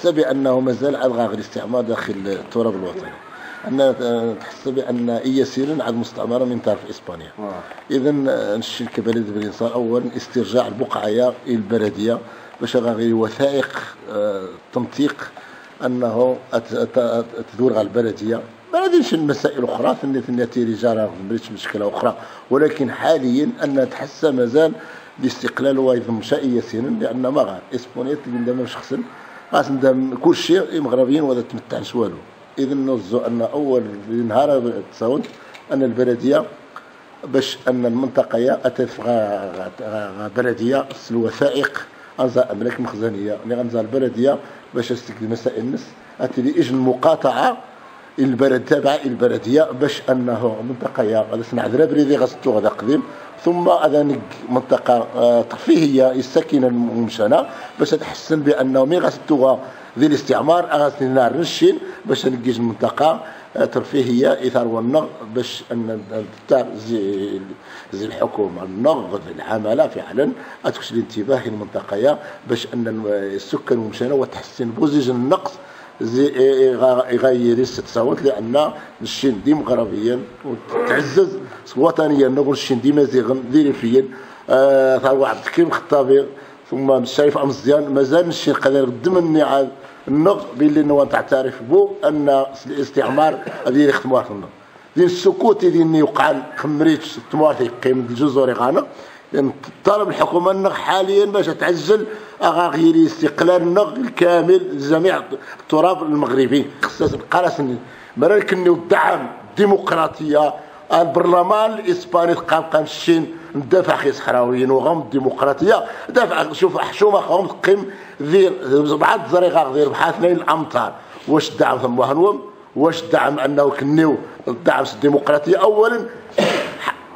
تحس بأنه مازال الغاغ الاستعمار داخل التراب الوطني. أن تحس بأن أي سير عاد مستعمرة من طرف إسبانيا. اذا نشي كبلد بالانسان اولا استرجاع البقعيه البلدية باش غير وثائق آه، تنطيق أنه تدور على البلدية. ما غاديش المسائل أخرى ثني ثني رجال مريتش مشكلة أخرى. ولكن حاليا أن تحسى مازال الاستقلال وأيضا مشائي يسيرا لأن ما غير إسبانيا تقدم شخصا ندم كل شيء مغربيين ولا تمتعش والو. اذا نوزو أن أول نهار التصاوت أن البلدية باش أن المنطقة اتفق بلدية الوثائق انزا املاك مخزنيه اللي انزا البلدية باش تستقبل مسائل الناس اتلي اجن مقاطعة البلد تبع البلديه باش أنه منطقه يا غادي صنع درابري غاستو غادا قديم. ثم هذا منطقة آه، ترفيهيه الساكنه الممشنة باش تحسن بأنه مي غاستو ذي الاستعمار غاسني نار نشين باش نلقيج المنطقة آه، ترفيهية إثار والنغ باش أن زي زي الحكومة. النغ العماله فعلا أتكش الانتباه المنطقة باش أن السكان الممشنة وتحسن بوزيج النقص يغير التصوت لأن الشين ديمغرافيا وتعزز. وطنيا نقول الشين ديمازيغا ديريفيا آه ثروة عبد الكريم خطابي ثم الشريف أمزيان مازال الشين قادر قدم النعال. النغ باللي نوا تعترف بو أن الاستعمار هذه يختموها في النغ دين السكوت دين يوقع خمريتش تموارث يقيم الجزر غانا طالب الحكومة النغ حاليا باش تعزل اغاغيري استقلال النغ الكامل لجميع التراب المغربي. خصاص القرص مركني الدعم الديمقراطية؟ البرلمان الإسباني قام قام الشين ندافع خي صحراويين وغم الديمقراطية. دافع شوف حشومه خهم تقيم ذير بعد زريغه ذير بحاثنين الامطار واش الدعم ثم هنوم؟ واش الدعم أنه كنيو الدعم الديمقراطية؟ اولا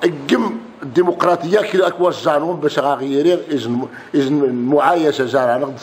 قم الديمقراطية كي اكواش جانون باش غيري اجن اجن المعايشه جارنا